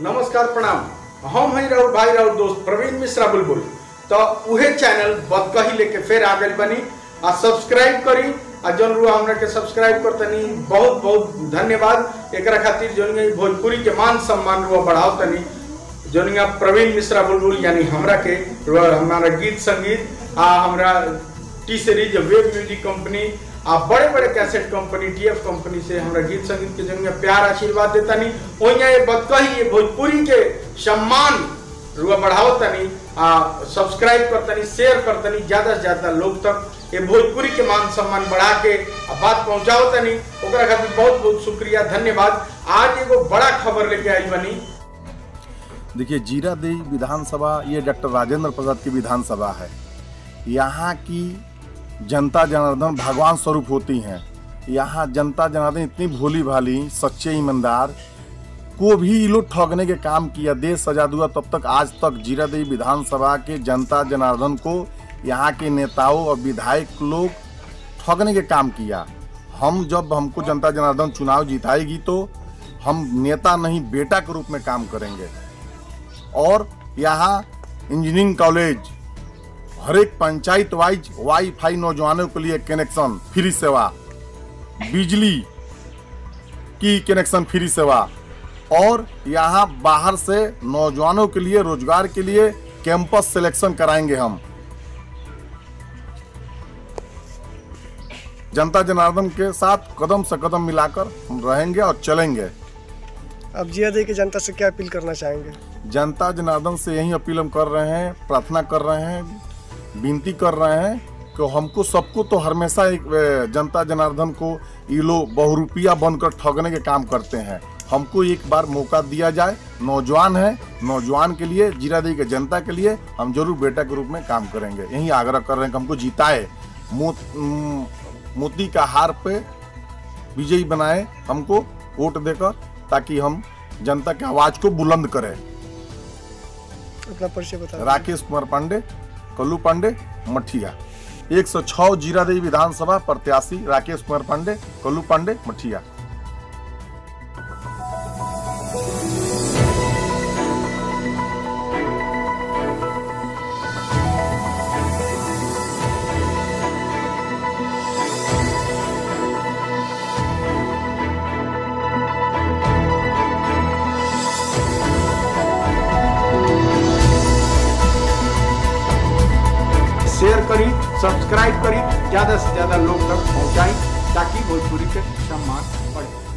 नमस्कार, प्रणाम। हम हैं राहुल भाई, राहुल दोस्त प्रवीण मिश्रा बुलबुल। तो उहे चैनल बदकही लेके फिर आ गई बनी। आ सब्सक्राइब करी, आ जौन रुआ हमरा के सब्सक्राइब कर तनी बहुत बहुत धन्यवाद। एक खातिर ई भोजपुरी के मान सम्मान रुआ बढ़ाओ तनी ई प्रवीण मिश्रा बुलबुल, यानी हमरा के हमारा गीत संगीत, आ हमरा T series wave music company आ बड़े बड़े कैसेट कंपनी टीएफ कंपनी से हमरा गीत संगीत के जंग में प्यार, आशीर्वाद देता नहीं ओइया ये बदकही ये भोजपुरी के सम्मान रुआ बढ़ाओ तनी आ सब्सक्राइब कर तनी शेयर कर तनी ज़्यादा से ज़्यादा लोग तक ये भोजपुरी के मान सम्मान बढ़ा के आ बात पहुंचाओ तनी ओकरा खातिर बहुत बहुत शुक्रिया, धन्यवाद। आज एगो बड़ा खबर लेके आई बनी। देखिए जीरादेई विधानसभा, ये डॉक्टर राजेंद्र प्रसाद की विधानसभा है। यहाँ की जनता जनार्दन भगवान स्वरूप होती हैं। यहाँ जनता जनार्दन इतनी भोली भाली, सच्चे ईमानदार, को भी लोग ठगने के काम किया, देश आज़ाद हुआ तब तक आज तक जीरादेई विधानसभा के जनता जनार्दन को यहाँ के नेताओं और विधायक लोग ठगने के काम किया। हम जब हमको जनता जनार्दन चुनाव जिताएगी तो हम नेता नहीं, बेटा के रूप में काम करेंगे। और यहाँ इंजीनियरिंग कॉलेज हर एक पंचायत वाइज वाईफाई नौजवानों के लिए कनेक्शन फ्री सेवा। बिजली की कनेक्शन फ्री सेवा। और यहाँ बाहर से नौजवानों के लिए रोज़गार के लिए कैंपस सिलेक्शन कराएँगे हम। जनता जनार्दन के साथ कदम से कदम मिलाकर हम रहेंगे और चलेंगे। अब जिया दे के जनता से क्या अपील करना चाहेंगे? जनता जनार्दन से यही अपील हम कर रहे हैं प्रार्थना कर रहे हैं। विनती कर रहे हैं कि हमको सबको तो हमेशा एक जनता जनार्दन को ये लोग बहुरूपिया बनकर ठगने के काम करते हैं। हमको एक बार मौका दिया जाए नौजवान है नौजवान के लिए जीरादेवी के जनता के लिए हम ज़रूर बेटा के रूप में काम करेंगे। यही आग्रह कर रहे हैं कि हमको जिताए। मोती का हार पे विजयी बनाए हमको वोट देकर ताकि हम जनता की आवाज़ को बुलंद करें। अपना परिचय बता राकेश कुमार पांडे कल्लू पांडे मठिया। 106 जीरादेवी विधानसभा प्रत्याशी राकेश कुमार पांडे कल्लू पांडे मठिया। करी सब्सक्राइब करी ज़्यादा से ज़्यादा लोग तक पहुंचाई ताकि भोजपुरी के सम्मान बढ़े।